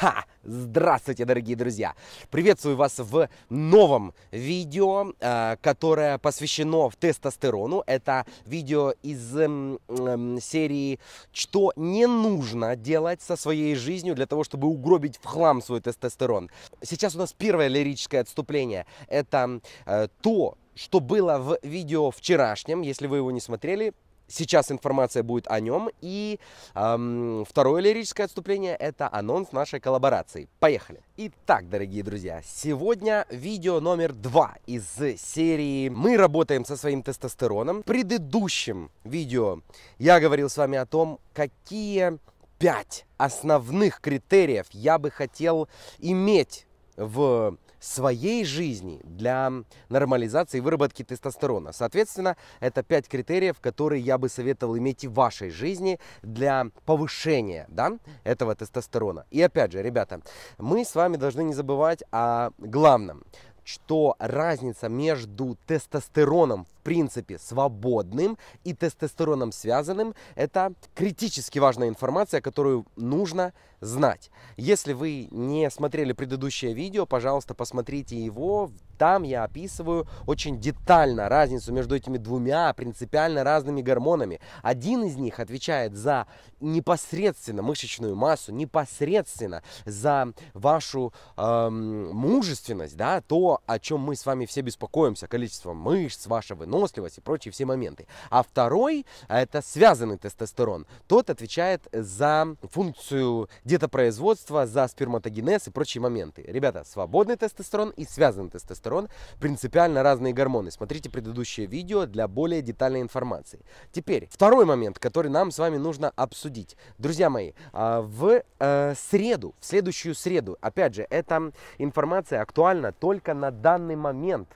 Ха! Здравствуйте, дорогие друзья! Приветствую вас в новом видео, э, которое посвящено тестостерону. Это видео из эм, эм, серии «Что не нужно делать со своей жизнью для того, чтобы угробить в хлам свой тестостерон». Сейчас у нас первое лирическое отступление. Это э, то, что было в видео вчерашнем. Если вы его не смотрели, Сейчас информация будет о нем. И эм, второе лирическое отступление – это анонс нашей коллаборации. Поехали! Итак, дорогие друзья, сегодня видео номер два из серии «Мы работаем со своим тестостероном». В предыдущем видео я говорил с вами о том, какие пять основных критериев я бы хотел иметь в своей жизни для нормализации выработки тестостерона. Соответственно, это пять критериев, которые я бы советовал иметь в вашей жизни для повышения да, этого тестостерона. И опять же, ребята, мы с вами должны не забывать о главном что разница между тестостероном в принципе свободным и тестостероном связанным это критически важная информация, которую нужно знать. Если вы не смотрели предыдущее видео, пожалуйста, посмотрите его. Там я описываю очень детально разницу между этими двумя принципиально разными гормонами. Один из них отвечает за непосредственно мышечную массу, непосредственно за вашу эм, мужественность, да, то, о чем мы с вами все беспокоимся, количество мышц, ваша выносливость и прочие все моменты. А второй, это связанный тестостерон, тот отвечает за функцию детопроизводства, за сперматогенез и прочие моменты. Ребята, свободный тестостерон и связанный тестостерон принципиально разные гормоны. Смотрите предыдущее видео для более детальной информации. Теперь, второй момент, который нам с вами нужно обсудить. Друзья мои, а, в э, среду, в следующую среду, опять же, эта информация актуальна только на данный момент,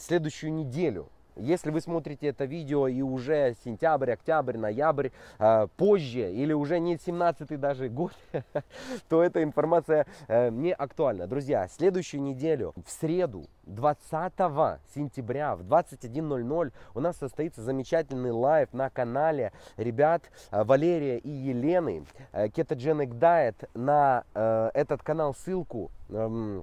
следующую неделю. Если вы смотрите это видео и уже сентябрь, октябрь, ноябрь, э, позже или уже не 17 даже год, то эта информация э, не актуальна. Друзья, следующую неделю, в среду, 20 сентября в 21.00 у нас состоится замечательный live на канале ребят э, Валерия и Елены. Э, Ketogenic Diet на э, этот канал ссылку э,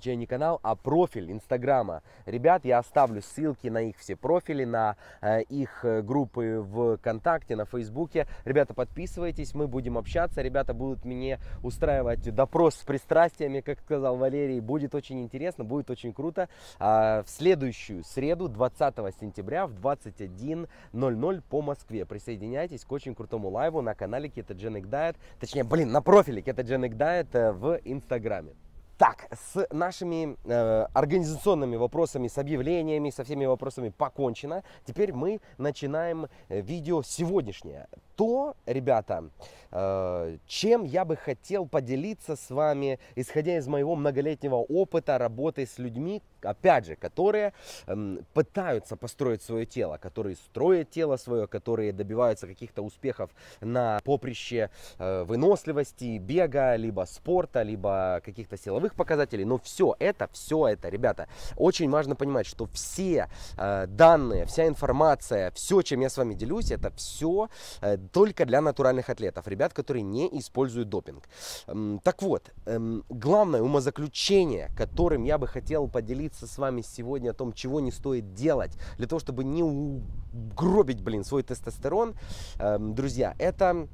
точнее не канал, а профиль Инстаграма. Ребят, я оставлю ссылки на их все профили, на э, их э, группы ВКонтакте, на Фейсбуке. Ребята, подписывайтесь, мы будем общаться. Ребята будут мне устраивать допрос с пристрастиями, как сказал Валерий. Будет очень интересно, будет очень круто. А, в следующую среду, 20 сентября в 21.00 по Москве. Присоединяйтесь к очень крутому лайву на канале Ketogenic Diet. Точнее, блин, на профиле Ketogenic Diet э, в Инстаграме. Так, с нашими э, организационными вопросами, с объявлениями, со всеми вопросами покончено. Теперь мы начинаем э, видео сегодняшнее. То, ребята, э, чем я бы хотел поделиться с вами, исходя из моего многолетнего опыта работы с людьми, опять же, которые э, пытаются построить свое тело, которые строят тело свое, которые добиваются каких-то успехов на поприще э, выносливости, бега, либо спорта, либо каких-то силовых показателей, но все это, все это, ребята, очень важно понимать, что все э, данные, вся информация, все, чем я с вами делюсь, это все только для натуральных атлетов, ребят, которые не используют допинг. Так вот, эм, главное умозаключение, которым я бы хотел поделиться с вами сегодня о том, чего не стоит делать для того, чтобы не угробить, блин, свой тестостерон, эм, друзья, это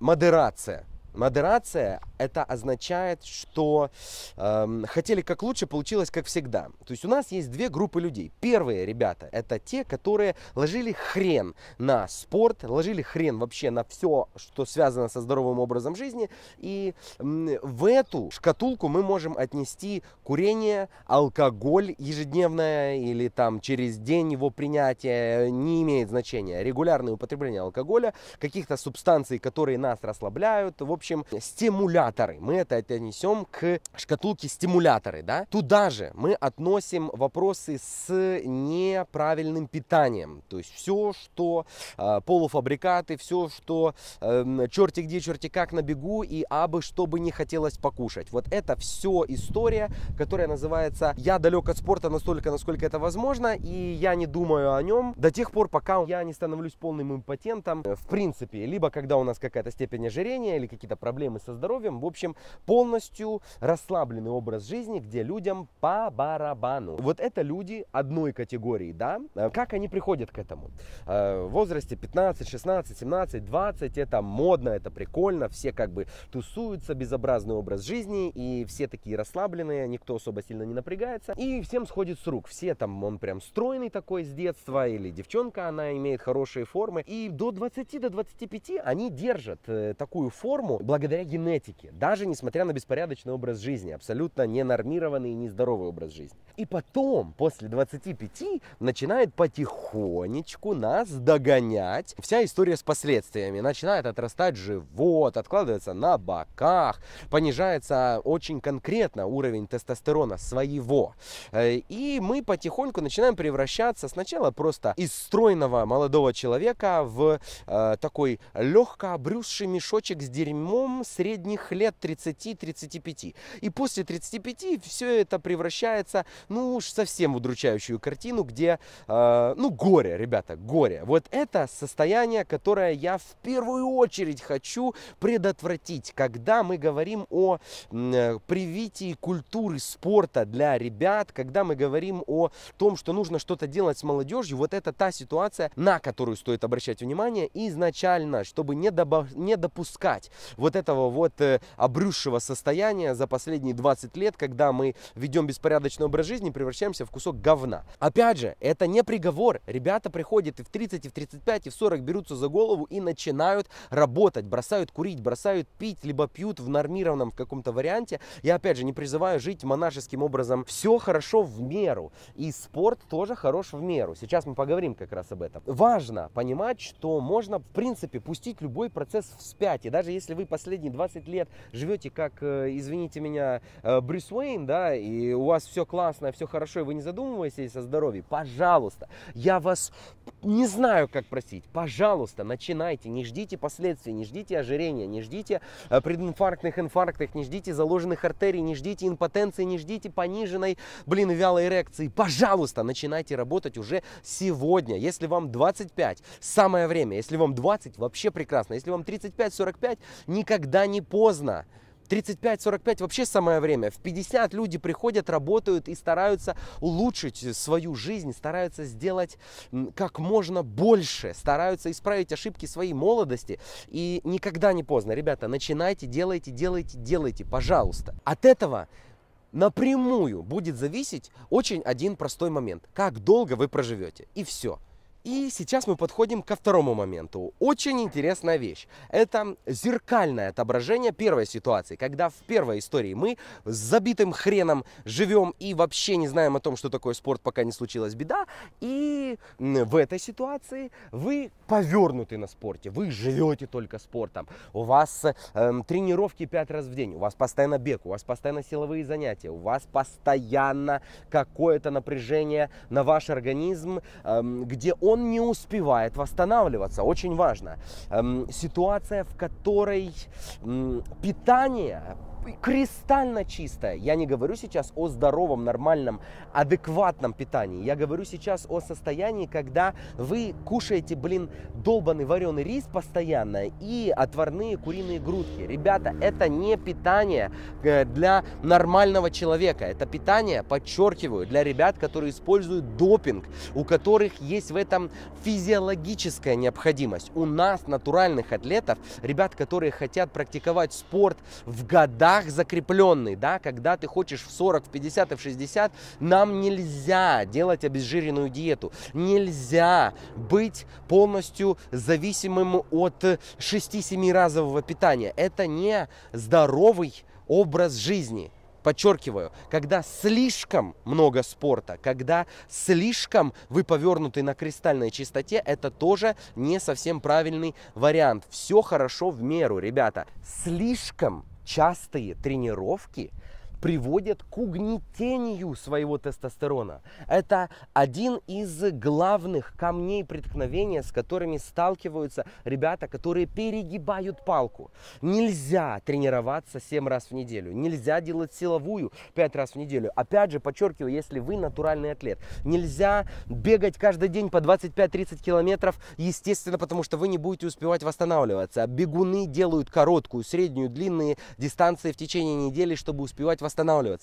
модерация. Модерация это означает, что э, хотели как лучше, получилось как всегда. То есть у нас есть две группы людей. Первые ребята это те, которые ложили хрен на спорт, ложили хрен вообще на все, что связано со здоровым образом жизни. И э, в эту шкатулку мы можем отнести курение, алкоголь ежедневное или там через день его принятия, не имеет значения. Регулярное употребление алкоголя, каких-то субстанций, которые нас расслабляют, в общем, стимуляторы. Мы это отнесем к шкатулке стимуляторы, да. Туда же мы относим вопросы с неправильным питанием. То есть все, что э, полуфабрикаты, все, что э, черти где, черти как на бегу и абы что бы не хотелось покушать. Вот это все история, которая называется «Я далек от спорта настолько, насколько это возможно, и я не думаю о нем до тех пор, пока я не становлюсь полным импотентом». В принципе, либо когда у нас какая-то степень ожирения или какие-то проблемы со здоровьем, В общем, полностью расслабленный образ жизни, где людям по барабану. Вот это люди одной категории, да? Э, как они приходят к этому? Э, в возрасте 15, 16, 17, 20 это модно, это прикольно, все как бы тусуются, безобразный образ жизни, и все такие расслабленные, никто особо сильно не напрягается, и всем сходит с рук. Все там, он прям стройный такой с детства, или девчонка, она имеет хорошие формы, и до 20, до 25 они держат э, такую форму благодаря генетике, даже несмотря на беспорядочный образ жизни, абсолютно ненормированный и нездоровый образ жизни. И потом, после 25, начинает потихонечку нас догонять вся история с последствиями. Начинает отрастать живот, откладывается на боках, понижается очень конкретно уровень тестостерона своего. Э, и мы потихоньку начинаем превращаться сначала просто из стройного молодого человека в э, такой легко обрюзший мешочек с дерьмом средних 30-35. И после 35 все это превращается, ну уж совсем в удручающую картину, где, э, ну, горе, ребята, горе. Вот это состояние, которое я в первую очередь хочу предотвратить, когда мы говорим о э, привитии культуры спорта для ребят, когда мы говорим о том, что нужно что-то делать с молодежью, вот это та ситуация, на которую стоит обращать внимание изначально, чтобы не, добав... не допускать вот этого вот э, обрюзшего состояния за последние 20 лет, когда мы ведем беспорядочный образ жизни, превращаемся в кусок говна. Опять же, это не приговор. Ребята приходят и в 30, и в 35, и в 40 берутся за голову и начинают работать, бросают курить, бросают пить, либо пьют в нормированном каком-то варианте. Я опять же не призываю жить монашеским образом. Все хорошо в меру. И спорт тоже хорош в меру. Сейчас мы поговорим как раз об этом. Важно понимать, что можно, в принципе, пустить любой процесс вспять. И даже если вы последние 20 лет живете как, э, извините меня, э, Брюс Уэйн, да, и у вас все классно, все хорошо, и вы не задумываетесь о здоровье, пожалуйста, я вас не знаю, как просить, пожалуйста, начинайте, не ждите последствий, не ждите ожирения, не ждите э, прединфарктных инфарктов, не ждите заложенных артерий, не ждите импотенции, не ждите пониженной, блин, вялой эрекции. Пожалуйста, начинайте работать уже сегодня. Если вам 25, самое время. Если вам 20, вообще прекрасно. Если вам 35-45, никогда не поздно. 35-45 вообще самое время. В 50 люди приходят, работают и стараются улучшить свою жизнь, стараются сделать как можно больше, стараются исправить ошибки своей молодости. И никогда не поздно. Ребята, начинайте, делайте, делайте, делайте, пожалуйста. От этого напрямую будет зависеть очень один простой момент. Как долго вы проживете. И все. И сейчас мы подходим ко второму моменту. Очень интересная вещь. Это зеркальное отображение первой ситуации, когда в первой истории мы с забитым хреном живем и вообще не знаем о том, что такое спорт, пока не случилась беда. И в этой ситуации вы повернуты на спорте, вы живете только спортом. У вас э, тренировки пять раз в день, у вас постоянно бег, у вас постоянно силовые занятия, у вас постоянно какое-то напряжение на ваш организм, э, где он не успевает восстанавливаться. Очень важно. Эм, ситуация, в которой питание кристально чистое. Я не говорю сейчас о здоровом, нормальном, адекватном питании. Я говорю сейчас о состоянии, когда вы кушаете, блин, долбанный вареный рис постоянно и отварные куриные грудки. Ребята, это не питание э, для нормального человека. Это питание, подчеркиваю, для ребят, которые используют допинг, у которых есть в этом физиологическая необходимость. У нас, натуральных атлетов, ребят, которые хотят практиковать спорт в годах, годах закрепленный, да, когда ты хочешь в 40, в 50 и в 60, нам нельзя делать обезжиренную диету. Нельзя быть полностью зависимым от 6-7 разового питания. Это не здоровый образ жизни подчеркиваю, когда слишком много спорта, когда слишком вы повернуты на кристальной чистоте, это тоже не совсем правильный вариант. Все хорошо в меру, ребята. Слишком частые тренировки приводят к угнетению своего тестостерона. Это один из главных камней преткновения, с которыми сталкиваются ребята, которые перегибают палку. Нельзя тренироваться 7 раз в неделю, нельзя делать силовую 5 раз в неделю. Опять же, подчеркиваю, если вы натуральный атлет. Нельзя бегать каждый день по 25-30 километров, естественно, потому что вы не будете успевать восстанавливаться. Бегуны делают короткую, среднюю, длинные дистанции в течение недели, чтобы успевать.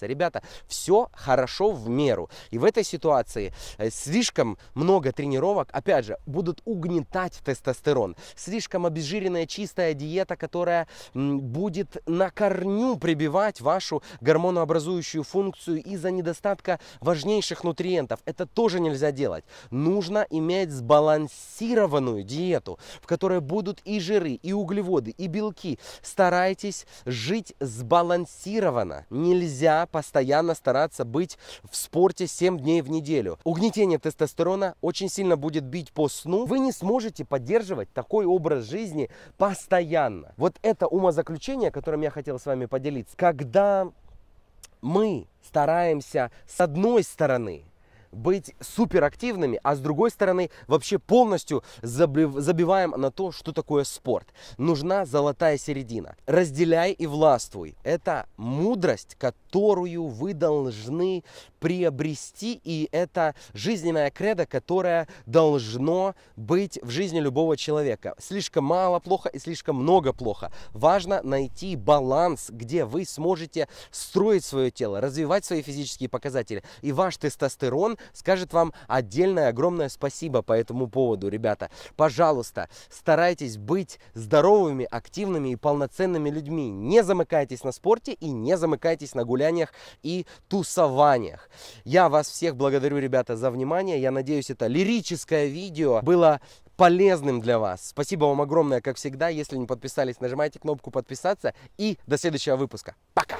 Ребята, все хорошо в меру. И в этой ситуации э, слишком много тренировок, опять же, будут угнетать тестостерон. Слишком обезжиренная чистая диета, которая будет на корню прибивать вашу гормонообразующую функцию из-за недостатка важнейших нутриентов. Это тоже нельзя делать. Нужно иметь сбалансированную диету, в которой будут и жиры, и углеводы, и белки. Старайтесь жить сбалансированно. Нельзя постоянно стараться быть в спорте 7 дней в неделю. Угнетение тестостерона очень сильно будет бить по сну. Вы не сможете поддерживать такой образ жизни постоянно. Вот это умозаключение, которым я хотел с вами поделиться. Когда мы стараемся с одной стороны быть суперактивными, а с другой стороны вообще полностью забиваем на то, что такое спорт. Нужна золотая середина. Разделяй и властвуй. Это мудрость, которую вы должны приобрести, и это жизненная кредо, которое должно быть в жизни любого человека. Слишком мало плохо и слишком много плохо. Важно найти баланс, где вы сможете строить свое тело, развивать свои физические показатели, и ваш тестостерон скажет вам отдельное огромное спасибо по этому поводу, ребята. Пожалуйста, старайтесь быть здоровыми, активными и полноценными людьми. Не замыкайтесь на спорте и не замыкайтесь на гуляниях и тусованиях. Я вас всех благодарю, ребята, за внимание. Я надеюсь, это лирическое видео было полезным для вас. Спасибо вам огромное, как всегда. Если не подписались, нажимайте кнопку подписаться. И до следующего выпуска. Пока!